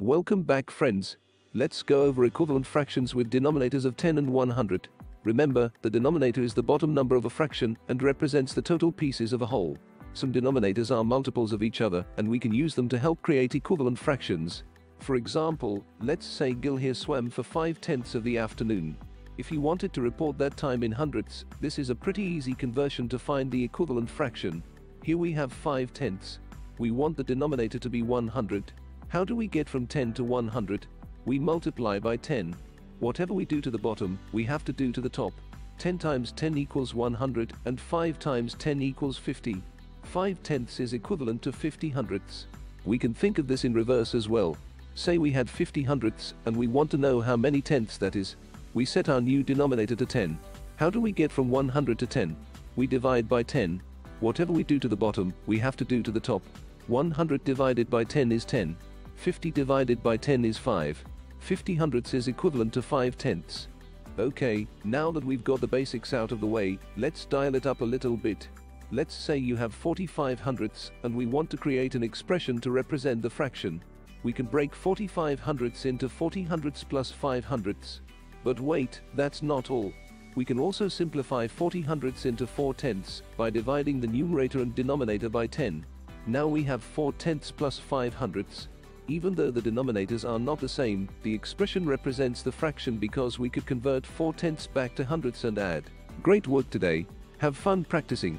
Welcome back friends. Let's go over equivalent fractions with denominators of 10 and 100. Remember, the denominator is the bottom number of a fraction and represents the total pieces of a whole. Some denominators are multiples of each other and we can use them to help create equivalent fractions. For example, let's say Gil here swam for 5 tenths of the afternoon. If he wanted to report that time in hundredths, this is a pretty easy conversion to find the equivalent fraction. Here we have 5 tenths. We want the denominator to be 100. How do we get from 10 to 100? We multiply by 10. Whatever we do to the bottom, we have to do to the top. 10 times 10 equals 100 and 5 times 10 equals 50. 5 tenths is equivalent to 50 hundredths. We can think of this in reverse as well. Say we had 50 hundredths and we want to know how many tenths that is. We set our new denominator to 10. How do we get from 100 to 10? We divide by 10. Whatever we do to the bottom, we have to do to the top. 100 divided by 10 is 10. 50 divided by 10 is 5. 50 hundredths is equivalent to 5 tenths. Okay, now that we've got the basics out of the way, let's dial it up a little bit. Let's say you have 45 hundredths and we want to create an expression to represent the fraction. We can break 45 hundredths into 40 hundredths plus 5 hundredths. But wait, that's not all. We can also simplify 40 hundredths into 4 tenths by dividing the numerator and denominator by 10. Now we have 4 tenths plus 5 hundredths. Even though the denominators are not the same, the expression represents the fraction because we could convert 4 tenths back to hundredths and add. Great work today. Have fun practicing.